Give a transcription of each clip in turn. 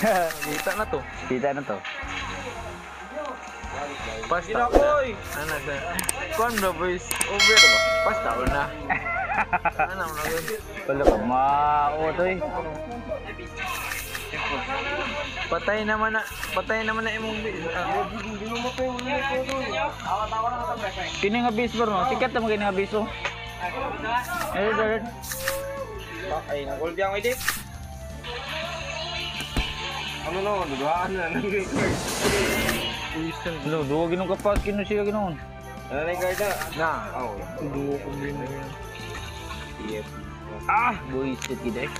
Kita na to. Kita na to. Pasta. Boy. Ano sa? Kon bro boys. Over ba? Pasta na. Ano na yun? Wala ka mao to eh. Patay naman na, patay naman na imong bis. Ah, Kini nga bis bro, no? Sikat naman kini nga bis oh. Eh, eh, Ay, nagul diyan edit. Ano no, duduhaan na nang Wilson. Lo, duwa ginong kapas kino siya ginoon. Ano na guard na? Na. Oh, Duo ko din na yun. yep. Ah, buisit gid eh.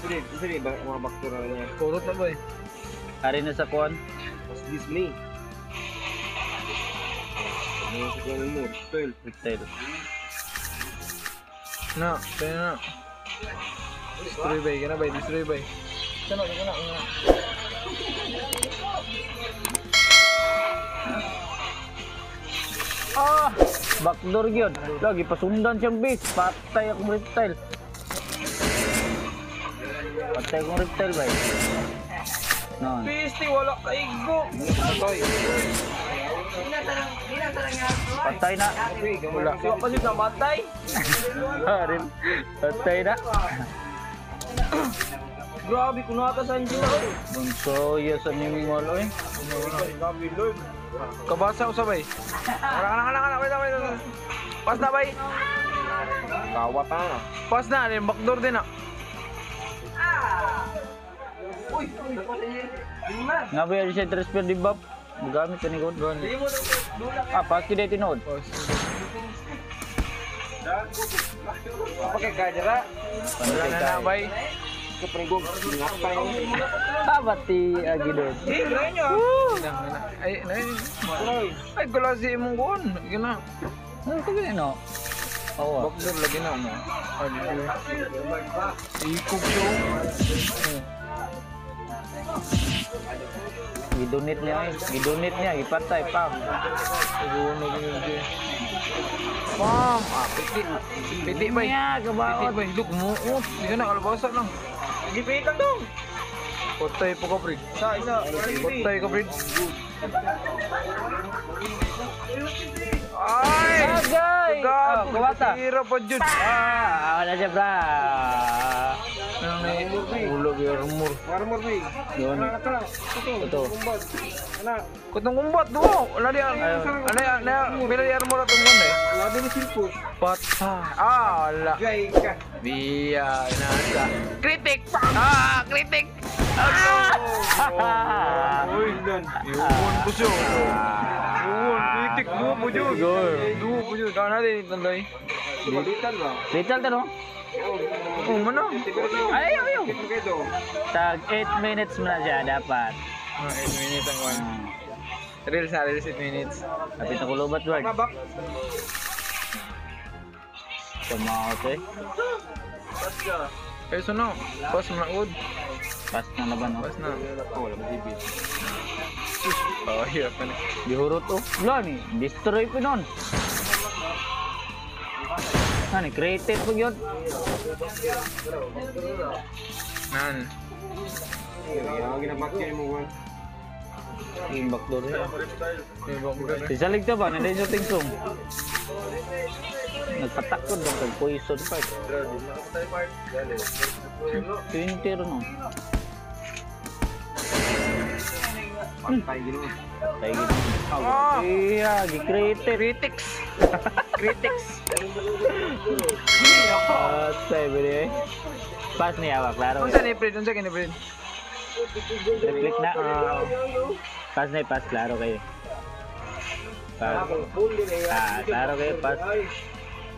Sige, sige ba mga baktura niya. Kurot na boy. Ari na sa kuan. Mas Disney. Ano sa kanya mo? Spell. Retail. Na, tayo na. Destroy bay, kana bay, destroy bay. Sana, kana, kana. Ah, backdoor gyud. Lagi pasundan siyang bis. Patay akong reptile. Patay akong reptile bay. Non. Pisti, wala kaigo. Toy. Patay na. Wala. Siya pa siya. Harin. Patay na. Grabe, kuno ka sa inyo. Bunso ya sa mimol oy. Kabasa ko sabay. Kana, kana, kana, kana, wait, wait, wait. Pas na bay. Kawat na. Pas na, rin backdoor din ah. Nga ba yung siya transfer di bab? Magamit ka ni God. Ah, pas kita tinod. Pakai kajera. Wala na pre gue ngapain apa ti gitu iya kayaknya ay nay ay kalau si mungkin gina ano ko gina Oh, boxer lagi na mo. Ikog show. Gidunit niya, gidunit niya, ipatay Ma'am, ah, piti. Piti bay. Niya, Piti kabaot. bay. Look, muot. Hindi ka na, kalabasa lang. Gipitan dong. Potay po ka, Fred. Sa isa. Potay ka, Fred. Ay! Agay! Ah, Gago, kawata. Tira pa dyan. Ah, wala siya, bra. Nang ya nih. Ulo sih. umur. Armor betul. Yon. Anak anak. Ito. Kumbot. Anak. Kutong kumbot do. Bila dia armor atong Patah. Allah. ala. Nasa. Kritik. Ah, kritik. Hahaha. Kritik mo po siya. Duo po siya. Daan ini? tanday. Lital. Oh, mana? Ay, ayaw, ayaw. Tag 8 minutes mo na siya, dapat. Ah, 8 minutes ang one. Reels na, reels 8 minutes. Kapit na kulubat, Ward. Nabak. Tumaot eh. Eh, so no. Pas mo na good. Pas na laban, no? Pas na. Oh, wala masibit. Oh, hirap na. Dihurot, oh. Wala ni, destroy ko nun. Ano, created po yun. Nan. Yung backdoor niya. Isalig ka ba? Nandiyan sa tingsong. Nagpatakod kag poison part. 20 ron, no? Hmm. pantai gitu. Kayak gitu. Oh. iya di kritik. Kritik Asai bro. Pas nih awak baru unsa nih print unsa ini print replik nak pas nih pas baru kayak. Pas. Ah baru kayak pas.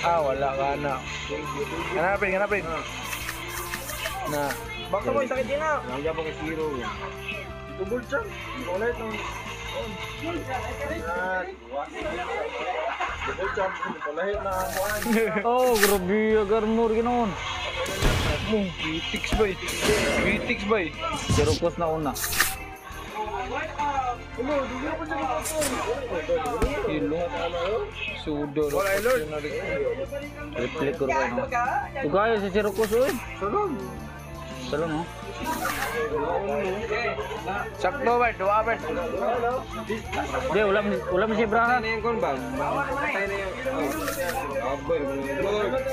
Ah, wala ka na. Hanapin, hanapin. Na. Baka mo sakit din na. Nandiyan pa kay Zero. Tubol siya. Ulit ng Oh, grabe agar mo ginoon. Mong, Vitix bay. Vitix bay. Sirokos na una. Sudah lah. Replik kerugian. Juga ya sisi rukus tuh. Tolong. Tolong. Sakto bet, dua bet. Dia ulam ulam si berapa? Ini kon bang. Abel.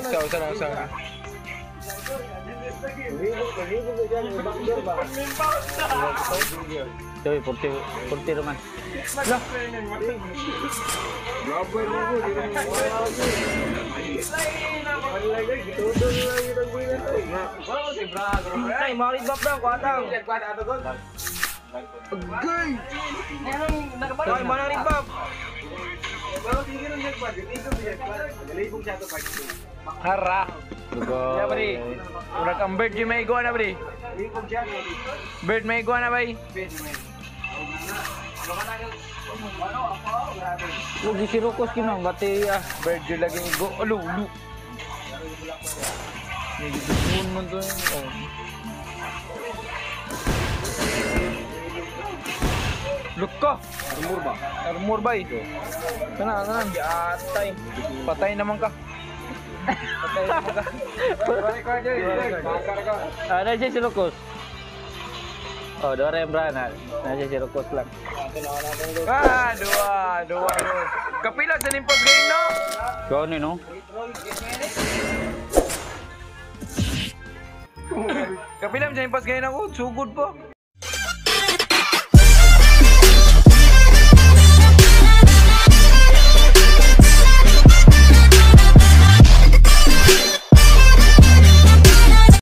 Sah sah sah. Ribu ribu kerja ni bang dia bang. Choy, portero, portero man. Lah. Grabe mo ko, di rin mo. Ay, maulit bap daw, kuatang. Agay! Ay, mana rin bap? Hara. Ya beri. Udah kembali di Meigo na beri. Bed Meigo na bay. Bed Meigo. Lagi Sirokos kino bati ah. Bird yung lagi igo. Alo, alo. Nagigitun mo to yun. Oh. Look ka! Armor ba? Armor bay. Kana, kana. Atay. Patay naman ka. Patay naman ka. Balik ka dyan. Bakar ka. Ada si Sirokos. Oh, dua orang Braha. Nah, si lang. Ah, dua, dua, dua. Kapila sa limpos ngayon, no? Ni no. Kapila sa limpos ngayon ako. Sugod po.